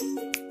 you